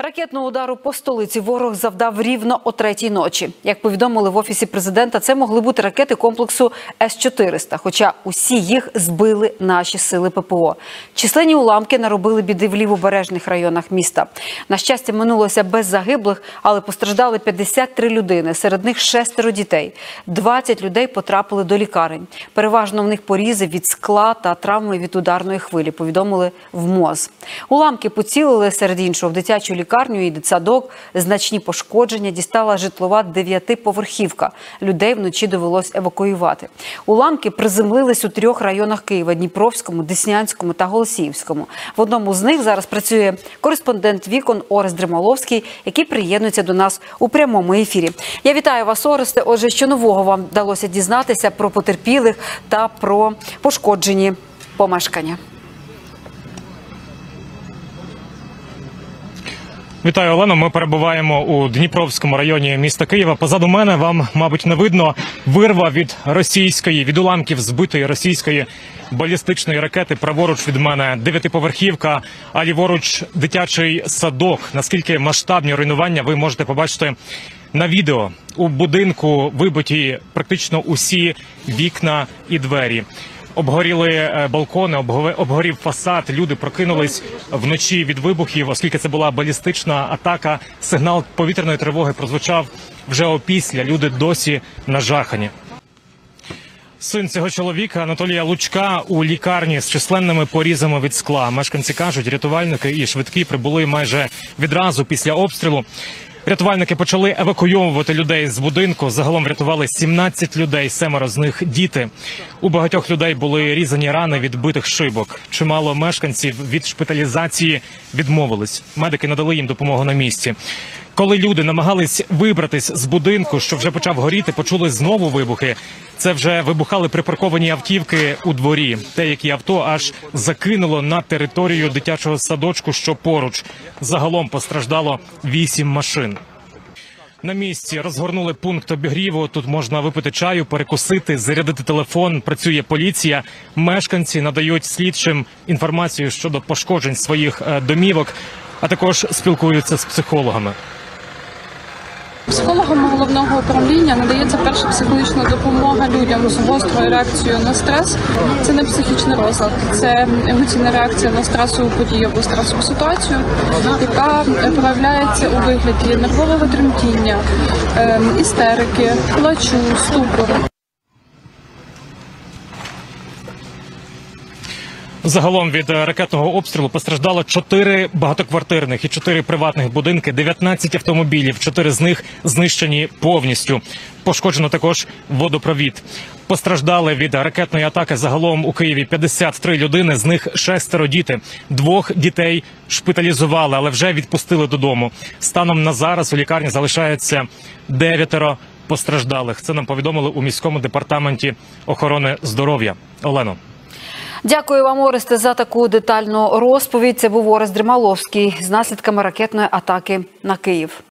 Ракетного удару по столиці ворог завдав рівно о третій ночі. Як повідомили в офісі президента, це могли бути ракети комплексу С-400, хоча усі їх збили наші сили ППО. Численні уламки наробили біди в лівобережних районах міста. На щастя, минулося без загиблих, але постраждали 53 людини. Серед них шестеро дітей. 20 людей потрапили до лікарень. Переважно в них порізи від скла та травми від ударної хвилі. Повідомили в МОЗ. Уламки поцілили серед іншого в дитячу лікарню і дитсадок. Значні пошкодження дістала житлова дев'ятиповерхівка. Людей вночі довелось евакуювати. Уламки приземлились у трьох районах Києва: Дніпровському, Деснянському та Голосіївському. В одному з них зараз працює кореспондент вікон Орест Дремаловський, який приєднується до нас у прямому ефірі. Я вітаю вас, Оресте. Отже, що нового вам вдалося дізнатися про потерпілих та про пошкоджені помешкання. Вітаю, Олено. Ми перебуваємо у Дніпровському районі міста Києва. Позаду мене вам, мабуть, не видно вирва від російської від уламків збитої російської балістичної ракети. Праворуч від мене дев'ятиповерхівка, а ліворуч дитячий садок. Наскільки масштабні руйнування ви можете побачити на відео у будинку вибиті практично усі вікна і двері. Обгоріли е, балкони, обгорів фасад. Люди прокинулись вночі від вибухів, оскільки це була балістична атака. Сигнал повітряної тривоги прозвучав вже опісля. Люди досі нажахані. Син цього чоловіка Анатолія Лучка у лікарні з численними порізами від скла. Мешканці кажуть, рятувальники і швидкі прибули майже відразу після обстрілу. Рятувальники почали евакуйовувати людей з будинку. Загалом врятували 17 людей, семеро з них діти. У багатьох людей були різані рани від битих шибок. Чимало мешканців від шпиталізації відмовились. Медики надали їм допомогу на місці. Коли люди намагались вибратись з будинку, що вже почав горіти, почули знову вибухи. Це вже вибухали припарковані автівки у дворі. Деякі авто аж закинуло на територію дитячого садочку, що поруч. Загалом постраждало вісім машин. На місці розгорнули пункт обігріву. Тут можна випити чаю, перекусити, зарядити телефон. Працює поліція. Мешканці надають слідчим інформацію щодо пошкоджень своїх е, домівок, а також спілкуються з психологами. Психологам головного управління надається перша психологічна допомога людям з гострою реакцією на стрес. Це не психічний розлад, це емоційна реакція на стресову подію або стресову ситуацію, яка проявляється у вигляді нервового тремтіння, ем, істерики, плачу, ступору. Загалом від е, ракетного обстрілу постраждало 4 багатоквартирних і 4 приватних будинки, 19 автомобілів, 4 з них знищені повністю. Пошкоджено також водопровід. Постраждали від ракетної атаки загалом у Києві 53 людини, з них шестеро діти. Двох дітей шпиталізували, але вже відпустили додому. Станом на зараз у лікарні залишається дев'ятеро постраждалих. Це нам повідомили у міському департаменті охорони здоров'я. Олено. Дякую вам, Оресте, за таку детальну розповідь. Це був Орест Дремаловський з наслідками ракетної атаки на Київ.